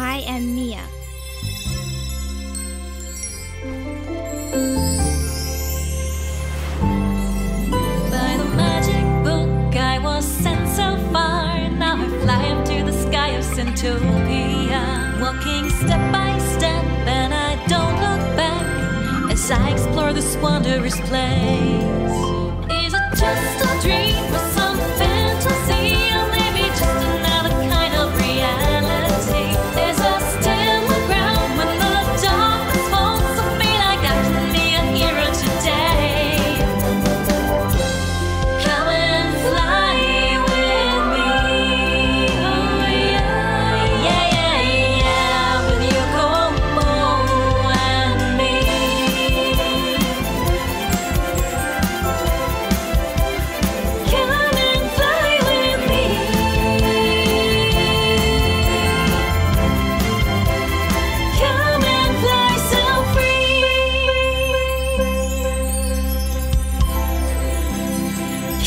I am Mia. By the magic book, I was sent so far. Now I fly up to the sky of Centopia. Walking step by step, and I don't look back as I explore this wondrous place. Is it just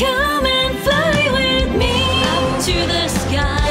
Come and fly with me up to the sky.